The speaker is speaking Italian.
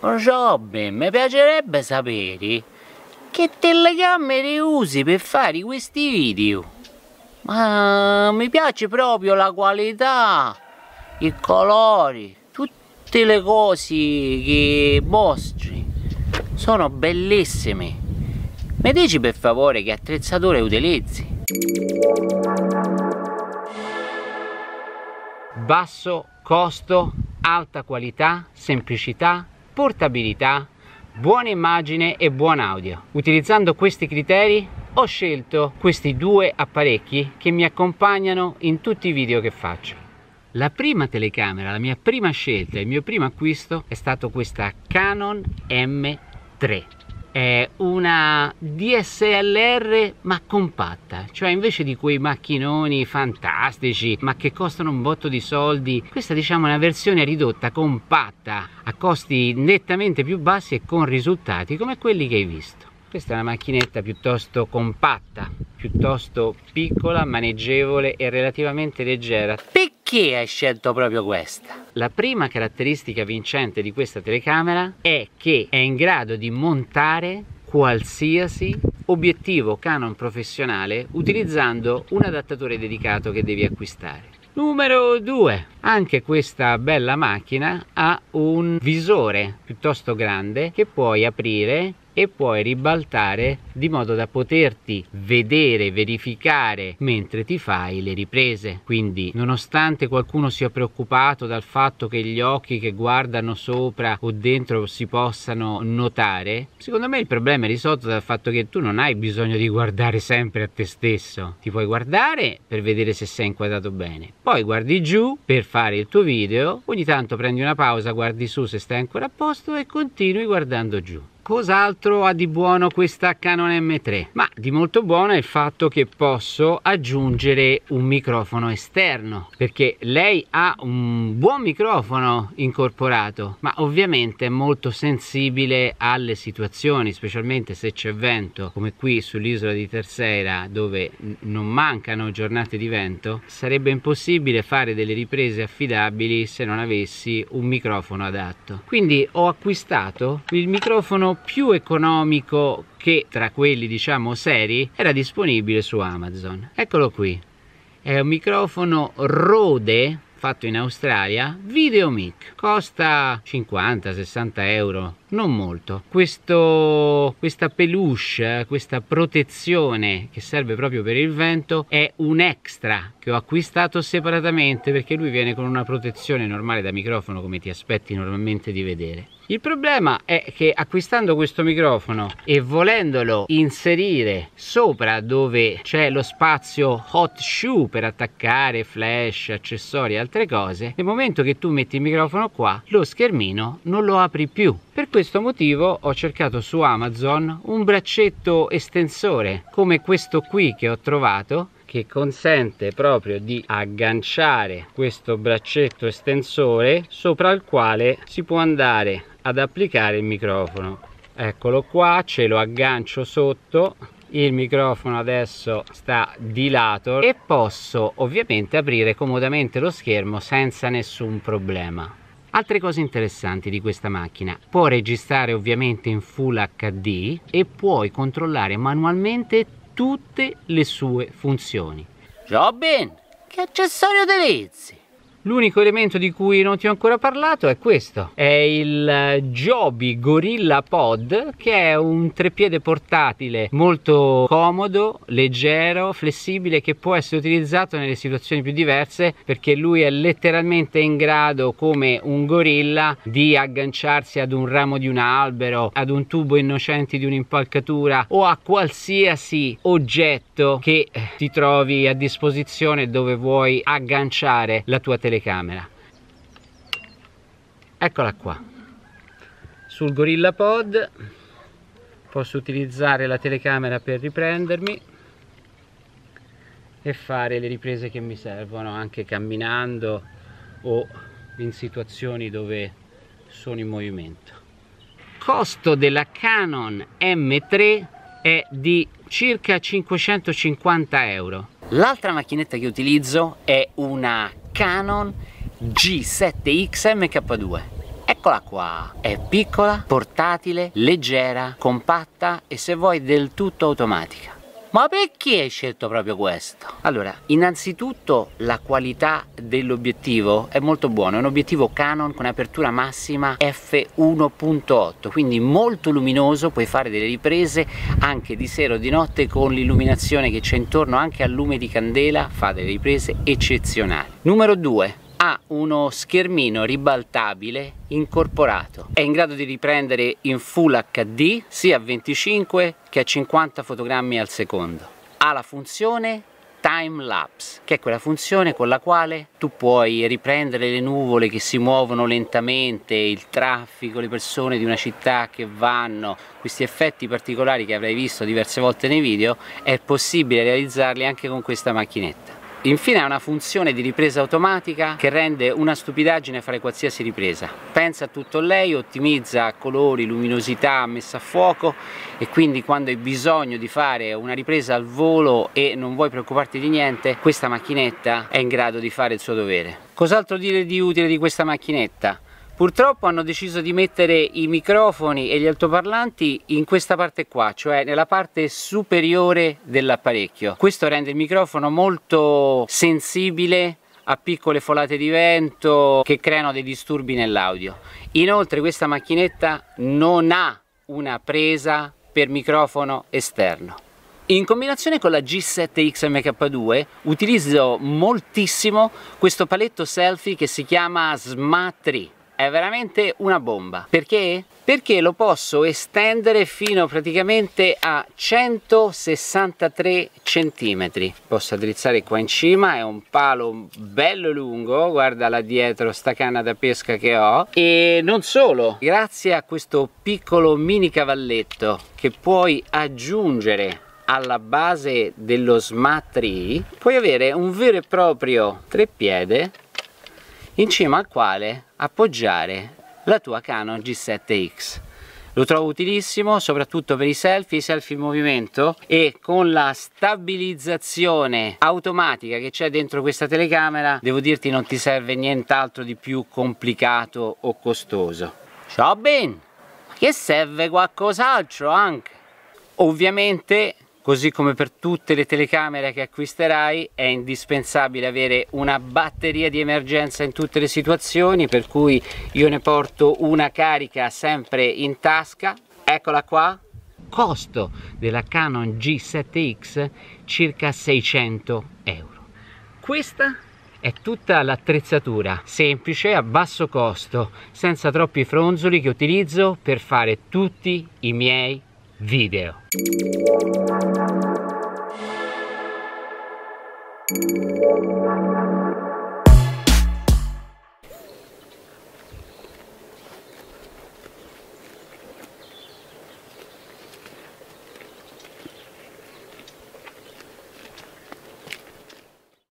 Robin, mi piacerebbe sapere che telecamere usi per fare questi video. Ma mi piace proprio la qualità, i colori, tutte le cose che mostri. Sono bellissime. Mi dici per favore che attrezzature utilizzi? Basso costo, alta qualità, semplicità, portabilità, buona immagine e buon audio. Utilizzando questi criteri ho scelto questi due apparecchi che mi accompagnano in tutti i video che faccio. La prima telecamera, la mia prima scelta, il mio primo acquisto è stato questa Canon M3 è una DSLR ma compatta cioè invece di quei macchinoni fantastici ma che costano un botto di soldi questa diciamo è una versione ridotta compatta a costi nettamente più bassi e con risultati come quelli che hai visto questa è una macchinetta piuttosto compatta, piuttosto piccola, maneggevole e relativamente leggera. Perché hai scelto proprio questa? La prima caratteristica vincente di questa telecamera è che è in grado di montare qualsiasi obiettivo Canon professionale utilizzando un adattatore dedicato che devi acquistare. Numero 2. Anche questa bella macchina ha un visore piuttosto grande che puoi aprire e puoi ribaltare di modo da poterti vedere, verificare mentre ti fai le riprese. Quindi nonostante qualcuno sia preoccupato dal fatto che gli occhi che guardano sopra o dentro si possano notare, secondo me il problema è risolto dal fatto che tu non hai bisogno di guardare sempre a te stesso. Ti puoi guardare per vedere se sei inquadrato bene. Poi guardi giù per fare il tuo video, ogni tanto prendi una pausa, guardi su se stai ancora a posto e continui guardando giù. Cos'altro ha di buono questa Canon M3? Ma di molto buono è il fatto che posso aggiungere un microfono esterno perché lei ha un buon microfono incorporato ma ovviamente è molto sensibile alle situazioni specialmente se c'è vento come qui sull'isola di Terceira dove non mancano giornate di vento sarebbe impossibile fare delle riprese affidabili se non avessi un microfono adatto quindi ho acquistato il microfono più economico che tra quelli diciamo seri era disponibile su Amazon. Eccolo qui. È un microfono Rode fatto in Australia Videomic. Costa 50-60 euro non molto Questo, questa peluche questa protezione che serve proprio per il vento è un extra che ho acquistato separatamente perché lui viene con una protezione normale da microfono come ti aspetti normalmente di vedere il problema è che acquistando questo microfono e volendolo inserire sopra dove c'è lo spazio hot shoe per attaccare flash, accessori e altre cose, nel momento che tu metti il microfono qua, lo schermino non lo apri più. Per questo motivo ho cercato su Amazon un braccetto estensore come questo qui che ho trovato che consente proprio di agganciare questo braccetto estensore sopra il quale si può andare ad applicare il microfono. Eccolo qua ce lo aggancio sotto il microfono adesso sta di lato e posso ovviamente aprire comodamente lo schermo senza nessun problema Altre cose interessanti di questa macchina, può registrare ovviamente in Full HD e puoi controllare manualmente tutte le sue funzioni. Robin, che accessorio utilizzi? L'unico elemento di cui non ti ho ancora parlato è questo, è il eh, Joby Gorilla Pod che è un treppiede portatile molto comodo, leggero, flessibile che può essere utilizzato nelle situazioni più diverse perché lui è letteralmente in grado come un gorilla di agganciarsi ad un ramo di un albero, ad un tubo innocente di un'impalcatura o a qualsiasi oggetto che eh, ti trovi a disposizione dove vuoi agganciare la tua telecamera telecamera. Eccola qua. Sul Gorilla Pod posso utilizzare la telecamera per riprendermi e fare le riprese che mi servono anche camminando o in situazioni dove sono in movimento. Costo della Canon M3 è di circa 550 euro. L'altra macchinetta che utilizzo è una Canon G7X MK2 eccola qua. È piccola portatile leggera compatta e se vuoi del tutto automatica ma perché hai scelto proprio questo? Allora, innanzitutto la qualità dell'obiettivo è molto buona, è un obiettivo Canon con apertura massima f1.8, quindi molto luminoso, puoi fare delle riprese anche di sera o di notte con l'illuminazione che c'è intorno anche al lume di candela, fa delle riprese eccezionali. Numero 2, ha uno schermino ribaltabile incorporato. È in grado di riprendere in Full HD sia a 25 che a 50 fotogrammi al secondo. Ha la funzione time lapse che è quella funzione con la quale tu puoi riprendere le nuvole che si muovono lentamente il traffico, le persone di una città che vanno questi effetti particolari che avrai visto diverse volte nei video è possibile realizzarli anche con questa macchinetta Infine ha una funzione di ripresa automatica che rende una stupidaggine fare qualsiasi ripresa. Pensa a tutto lei, ottimizza colori, luminosità, messa a fuoco e quindi quando hai bisogno di fare una ripresa al volo e non vuoi preoccuparti di niente, questa macchinetta è in grado di fare il suo dovere. Cos'altro dire di utile di questa macchinetta? Purtroppo hanno deciso di mettere i microfoni e gli altoparlanti in questa parte qua, cioè nella parte superiore dell'apparecchio. Questo rende il microfono molto sensibile a piccole folate di vento che creano dei disturbi nell'audio. Inoltre questa macchinetta non ha una presa per microfono esterno. In combinazione con la G7X MK2 utilizzo moltissimo questo paletto selfie che si chiama Smart 3 è veramente una bomba. Perché? perché lo posso estendere fino praticamente a 163 centimetri. Posso addrizzare qua in cima è un palo bello lungo guarda là dietro sta canna da pesca che ho. E non solo grazie a questo piccolo mini cavalletto che puoi aggiungere alla base dello Smart 3 puoi avere un vero e proprio treppiede in cima al quale appoggiare la tua Canon G7X. Lo trovo utilissimo soprattutto per i selfie, i selfie in movimento e con la stabilizzazione automatica che c'è dentro questa telecamera devo dirti non ti serve nient'altro di più complicato o costoso. Ciao Ben, che serve qualcos'altro anche? Ovviamente Così come per tutte le telecamere che acquisterai è indispensabile avere una batteria di emergenza in tutte le situazioni per cui io ne porto una carica sempre in tasca. Eccola qua. Costo della Canon G7X circa 600 euro. Questa è tutta l'attrezzatura semplice a basso costo senza troppi fronzoli che utilizzo per fare tutti i miei video. Música